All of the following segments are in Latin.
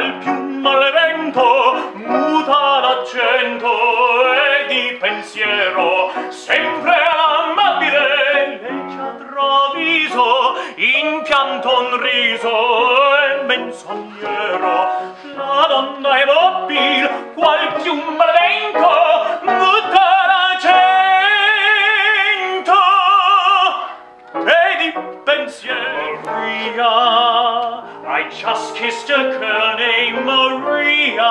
al più malevento muta l'accento e di pensiero sempre amabile lei ci avrà in pianto un riso e menzognero. La donna è mobile qual più malevento muta l'accento e di pensiero. Via I just kissed a girl named Maria,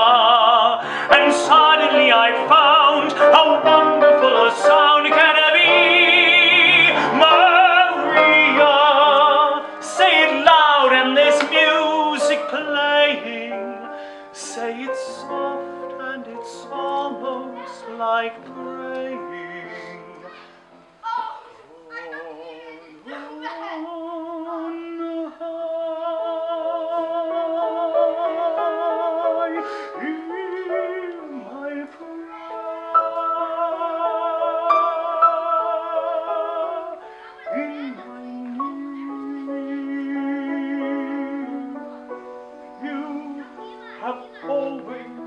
and suddenly I found how wonderful a sound can be. Maria, say it loud and there's music playing. Say it soft and it's almost like praying. always